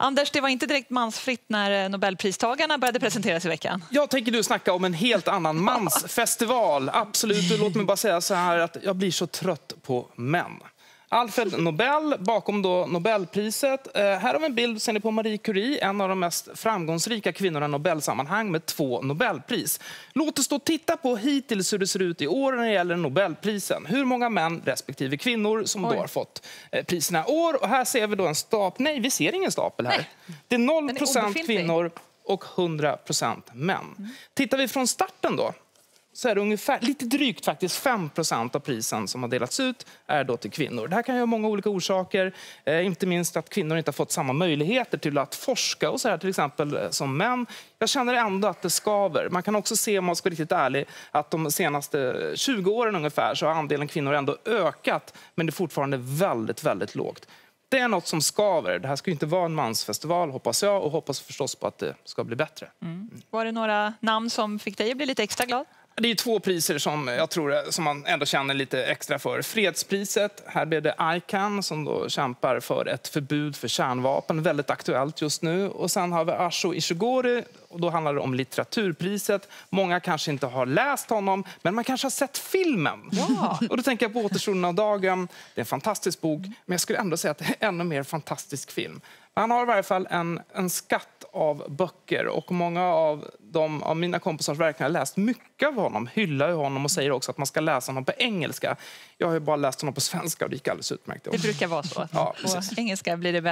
Anders, det var inte direkt mansfritt när eh, Nobelpristagarna började presenteras i veckan. Jag tänker du snacka om en helt annan mansfestival. Absolut, och låt mig bara säga så här att jag blir så trött på män. Alfred Nobel bakom då Nobelpriset. Eh, här har vi en bild ser ni på Marie Curie, en av de mest framgångsrika kvinnorna i Nobelsammanhang med två Nobelpris. Låt oss då titta på hittills hur det ser ut i år när det gäller Nobelprisen. Hur många män respektive kvinnor som då har fått eh, priserna år. Och här ser vi då en stapel. Nej, vi ser ingen stapel här. Nej. Det är 0 Den är obefintlig. kvinnor och 100% män. Tittar vi från starten då så är det ungefär, lite drygt faktiskt 5% av prisen som har delats ut är då till kvinnor. Det här kan ju ha många olika orsaker. Eh, inte minst att kvinnor inte har fått samma möjligheter till att forska och så här till exempel eh, som män. Jag känner ändå att det skaver. Man kan också se, om man ska vara riktigt ärlig, att de senaste 20 åren ungefär så har andelen kvinnor ändå ökat, men det är fortfarande väldigt, väldigt lågt. Det är något som skaver. Det här ska ju inte vara en mansfestival hoppas jag och hoppas förstås på att det ska bli bättre. Mm. Var det några namn som fick dig att bli lite extra glad? Det är två priser som jag tror som man ändå känner lite extra för. Fredspriset, här blir det ICAN som då kämpar för ett förbud för kärnvapen, väldigt aktuellt just nu. Och sen har vi Asho Ishigori och då handlar det om litteraturpriset. Många kanske inte har läst honom, men man kanske har sett filmen. Ja. Och då tänker jag på Återstoden av dagen. Det är en fantastisk bok, men jag skulle ändå säga att det är en ännu mer fantastisk film. Han har i varje fall en, en skatt av böcker och många av, de, av mina kompisar som verkligen har läst mycket av honom hyllar honom och säger också att man ska läsa honom på engelska. Jag har ju bara läst honom på svenska och det gick alldeles utmärkt. Det brukar vara så. Ja, På engelska blir det bättre.